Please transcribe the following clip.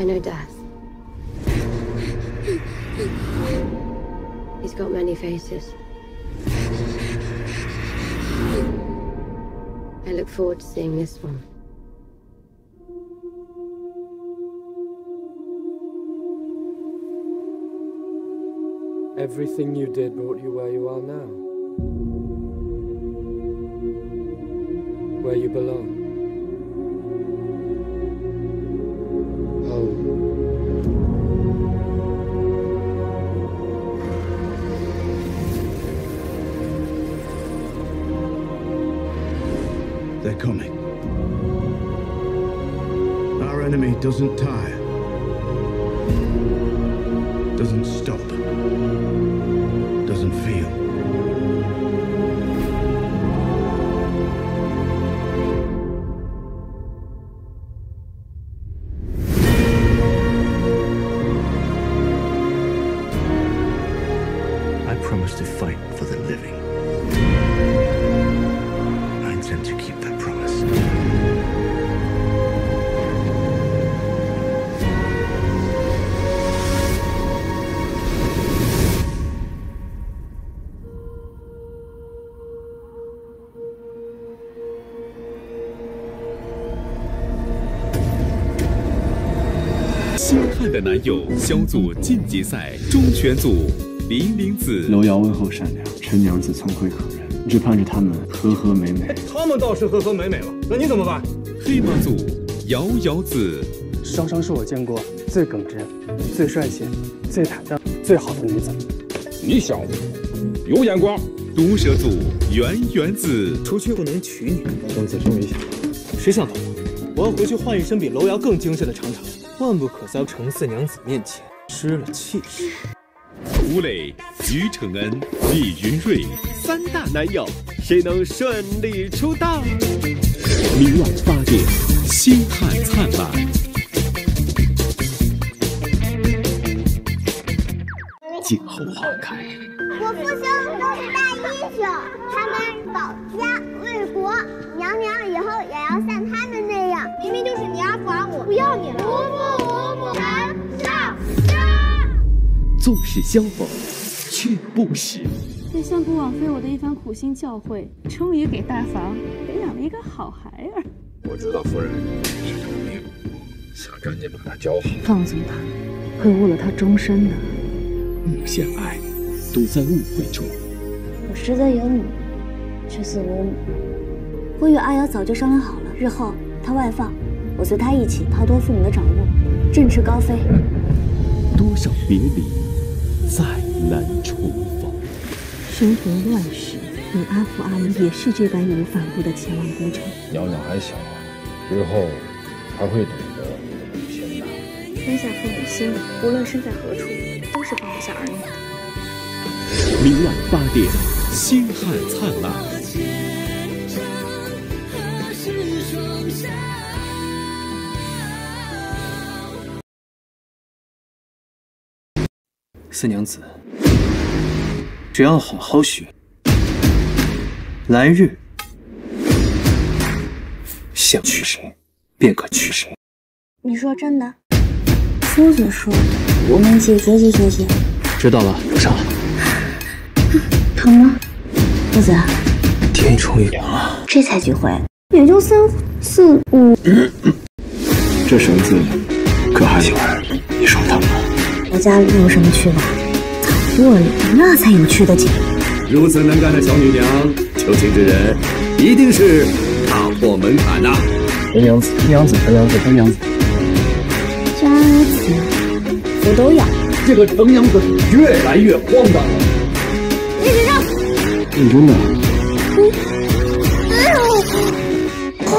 I know death. He's got many faces. I look forward to seeing this one. Everything you did brought you where you are now. Where you belong. They're coming. Our enemy doesn't tire, doesn't stop, 星汉的男友小组晋级赛中选组，林玲子、楼瑶温厚善良，陈娘子聪慧可人，只盼着他们和和美美。他们倒是和和美美了，那你怎么办？黑马组瑶瑶子、双双是我见过最耿直、最帅气、最坦荡、最好的女子。你小子有眼光。毒蛇组圆圆子、除去不能娶你，公子终于想到，谁想到我要回去换一身比楼瑶更精神的长裳，万不可在程四娘子面前失了气势。吴磊、于承恩、李云瑞三大男友，谁能顺利出道？明晚八点，星汉灿烂。静候花开。我父兄都是大英雄，他们保家卫国，娘娘以后也要像他们纵使相逢，却不识。也相不枉费我的一番苦心教诲，终于给大房培养了一个好孩儿。我知道夫人是有病，想赶紧把他教好。放纵他，会误了他终身的。母相爱，都在误会中。我实则有母，却似无母。我与阿瑶早就商量好了，日后他外放，我随他一起逃脱父母的掌握，振翅高飞。多少别离，再难重逢。生逢乱世，你阿父阿母也是这般义无反顾的前往孤城。娘娘还小，日后还会懂得母亲的。天下父母心，无论身在何处，都是放不下儿女的。明晚八点，星汉灿烂。四娘子，只要好好学，来日想娶谁，便可娶谁。你说真的？夫子说的，我们一起学习学习。知道了，上来。疼吗？夫子，天终于凉了。这才几回，也就三四五。这绳子可还喜欢你手疼吗？我家里有什么趣吧？草垛里那才有趣的紧。如此能干的小女娘，求亲之人一定是踏破门槛呐、真娘子，真娘子，真娘子，真娘子。我都要。这个程娘子越来越荒唐了。李指正，认真的。哦，